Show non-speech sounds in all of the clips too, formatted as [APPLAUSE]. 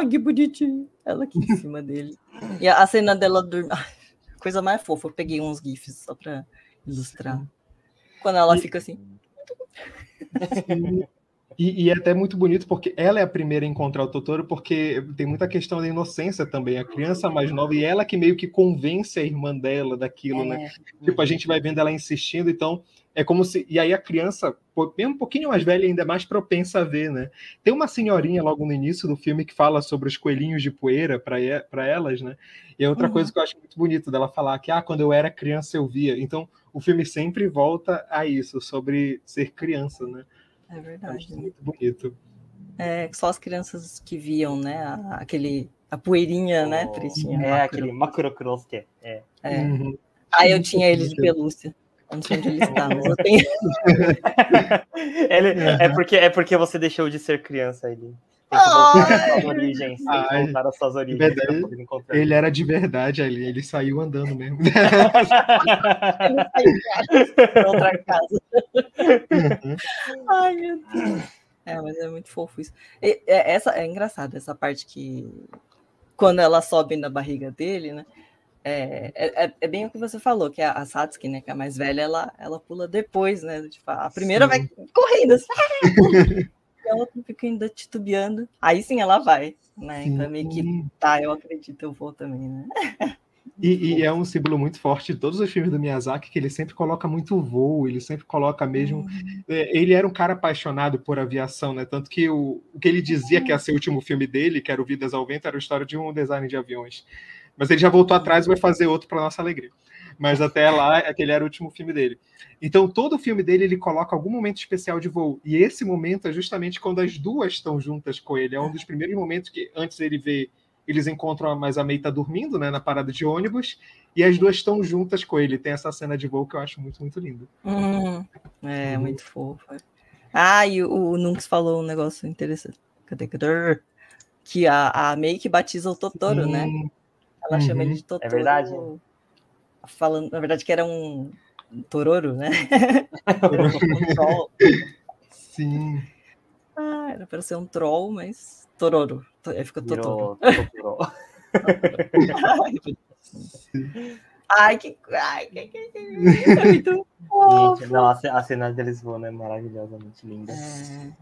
Ai, que bonitinho. Ela aqui em cima dele. E a, cena dela dormindo. [LAUGHS] Coisa mais fofa. Eu peguei uns GIFs só pra ilustrar. Quando ela fica assim. [LAUGHS] E, e, é até muito bonito porque ela é a primeira a encontrar o Totoro, porque tem muita questão da inocência também. A criança mais nova, e ela que meio que convence a irmã dela daquilo, né? é. né? Tipo, a gente vai vendo ela insistindo, então é como se. E aí a criança, mesmo um pouquinho mais velha, ainda é mais propensa a ver, né? Tem uma senhorinha logo no início do filme que fala sobre os coelhinhos de poeira para elas, né? E é outra uhum. coisa que eu acho muito bonito dela falar que, ah, quando eu era criança eu via. Então, o filme sempre volta a isso, sobre ser criança, né? É verdade. muito bonito. É, só as crianças que viam, né? Aquele, a poeirinha, né, oh, né, Tritinha? É, macro. aquele macrocroster. É. é. Uhum. Aí eu tinha ele de pelúcia. Eu não sei onde ele está, mas eu [LAUGHS] tenho. ele, é, porque, é porque você deixou de ser criança, ele. Tem que voltar às suas origens. Tem que voltar às suas origens. Verdade, ele era de verdade ali, ele saiu andando mesmo. [LAUGHS] ele saiu para outra casa. Uhum. Ai, meu Deus. É, mas é muito fofo isso. E, é, essa, é engraçado essa parte que quando ela sobe na barriga dele, né? É, é, é, é, bem o que você falou, que a, a Satsuki, né, que é a mais velha, ela, ela pula depois, né? Tipo, a primeira sim. vai correndo, assim, [LAUGHS] a outra fica ainda titubeando. Aí sim ela vai, né? Sim. Então meio que tá, eu acredito, eu vou também, né? E, e, é um símbolo muito forte de todos os filmes do Miyazaki, que ele sempre coloca muito voo, ele sempre coloca mesmo. Uhum. É, ele era um cara apaixonado por aviação, né? Tanto que o, o que ele dizia que ia ser o último filme dele, que era o Vidas ao Vento, era a história de um design de aviões. Mas ele já voltou atrás e vai fazer outro para nossa alegria. Mas até lá, aquele era o último filme dele. Então, todo o filme dele, ele coloca algum momento especial de voo. E esse momento é justamente quando as duas estão juntas com ele. É um dos primeiros momentos que, antes ele vê, eles encontram, mas a Mei tá dormindo, né, na parada de ônibus, e as duas estão juntas com ele. Tem essa cena de voo que eu acho muito, muito linda. Hum, é, uhum. muito fofa. Ah, e o, o Nunks falou um negócio interessante. Cadê, cadê? Que a, a Mei que batiza o Totoro, Sim. né? Ela uhum. chama ele de Totoro. É verdade. Falando, na verdade, que era um Tororo, né? um troll. Sim. Ah, era para ser um troll, mas Tororo. Aí fica Totoro. [LAUGHS] Ai, que. Ai, que, que, que é muito Gente, não, a, a cena deles voando é maravilhosamente linda. É.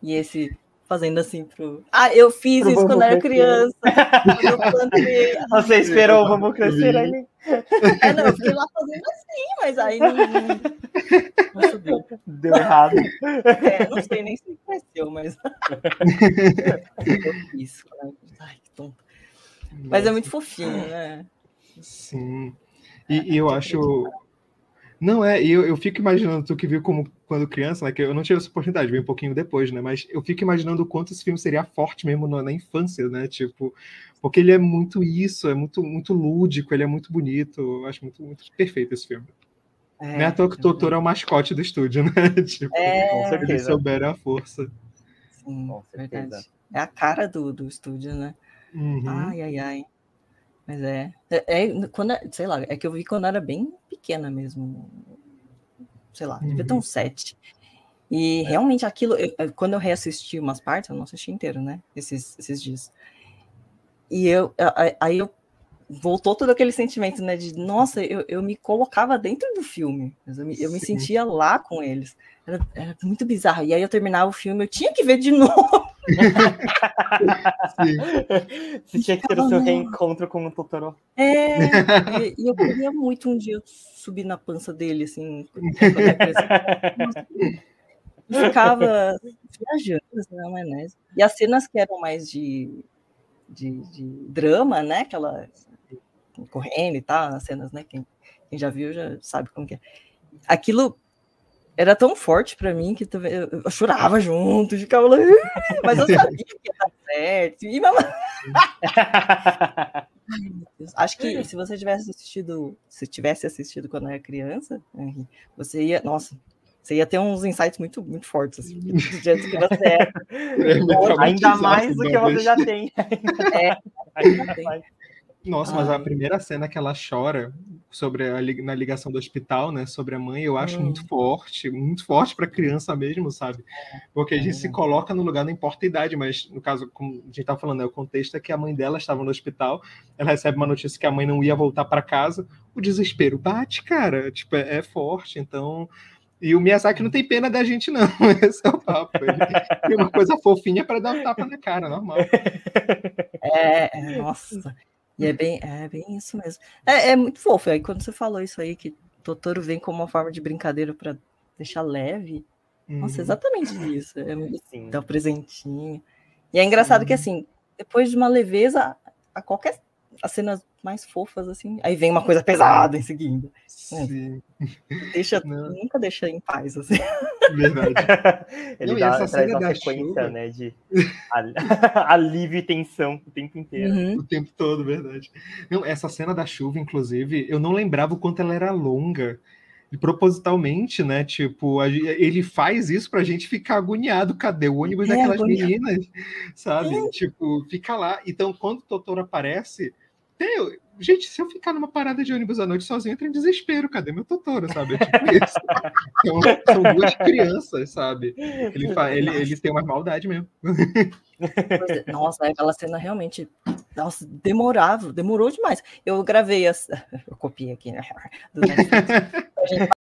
E esse fazendo assim pro. Ah, eu fiz pro isso quando era criança. eu [LAUGHS] Você esperou o bambu crescer aí? É, não, eu fiquei lá fazendo assim, mas aí não, não subiu. Deu errado. É, não sei nem se cresceu, mas. [LAUGHS] eu fiz. Ai, que tonto. Mas é muito fofinho, né? Sim. E, e eu acho não, é, eu, eu fico imaginando, tu que viu como quando criança, né? Que eu não tive essa oportunidade, veio um pouquinho depois, né? Mas eu fico imaginando o quanto esse filme seria forte mesmo na, na infância, né? Tipo, porque ele é muito isso, é muito, muito lúdico, ele é muito bonito. Eu acho muito, muito perfeito esse filme. É, não é à toa que o Totoro é o mascote do estúdio, né? [LAUGHS] tipo, é, com certeza. Eles souberam a força. Sim, com certeza. É a cara do, do estúdio, né? Uhum. Ai, ai, ai. Mas é, é, é, quando, sei lá, é que eu vi quando era bem pequena mesmo. Sei lá, devia ter uhum. um sete. E realmente aquilo, eu, quando eu reassisti umas partes, eu não assisti inteiro, né? Esses, esses dias. E eu, aí eu voltou todo aquele sentimento, né? De nossa, eu, eu me colocava dentro do filme. Eu me, eu me sentia lá com eles. Era, era, muito bizarro. E aí eu terminava o filme, eu tinha que ver de [LAUGHS] novo. Você tinha que ter o seu reencontro com o Totoro. É, e, e, eu queria muito um dia subir na pança dele, assim. Eu ficava viajando assim, na maionese. E as cenas que eram mais de, de, de drama, né? Aquela correndo e tal, as cenas, né? Quem, quem já viu já sabe como que é. Aquilo era tão forte para mim que eu, eu chorava junto, ficava lá, mas eu sabia que ia dar certo. E mamãe... [LAUGHS] Acho que se você tivesse assistido, se tivesse assistido quando era criança, você ia, nossa, você ia ter uns insights muito, muito fortes, assim, do jeito que você é. [LAUGHS] é ainda mais do que você já tem. [LAUGHS] É, ainda tem. Nossa, mas a primeira cena que ela chora sobre a, na ligação do hospital, né, sobre a mãe, eu acho hum. muito forte, muito forte para criança mesmo, sabe? Porque a gente é. se coloca no lugar, não importa a idade, mas no caso, como a gente tá falando, né, o contexto é que a mãe dela estava no hospital, ela recebe uma notícia que a mãe não ia voltar para casa, o desespero bate, cara, tipo, é, é forte, então e o Miyazaki não tem pena da gente, não. [LAUGHS] Esse é o papo. Ele tem uma coisa fofinha para dar um tapa na cara, normal. É, é, nossa. E é bem, é bem isso mesmo. É, é muito fofo. Aí quando você falou isso aí, que Totoro vem como uma forma de brincadeira para deixar leve. Uhum. Nossa, exatamente isso. É Sim. Dá um presentinho. E é engraçado Sim. que assim, depois de uma leveza, a qualquer as cenas mais fofas, assim. Aí vem uma coisa pesada em seguida. Sim. Deixa, [LAUGHS] nunca deixa em paz, assim. Verdade. [LAUGHS] Ele Não, dá, essa traz uma sequência, chuva... né, de [LAUGHS] alívio e tensão o tempo inteiro. Uhum. O tempo todo, verdade. Não, essa cena da chuva, inclusive, eu não lembrava o quanto ela era longa. E propositalmente, né? Tipo, a, ele faz isso pra gente ficar agoniado. Cadê o ônibus é, daquelas agoniado. meninas? Sabe? É. Tipo, fica lá. Então, quando o Totoro aparece, tem, gente, se eu ficar numa parada de ônibus à noite sozinho, eu entro em desespero. Cadê meu Totoro, sabe? É tipo [LAUGHS] isso. Então, são duas crianças, sabe? Ele, fa... ele, ele tem uma maldade mesmo. É, nossa, aquela cena realmente nossa, demorava, demorou demais. Eu gravei as. [LAUGHS] Eu copiei aqui, né? Do [LAUGHS]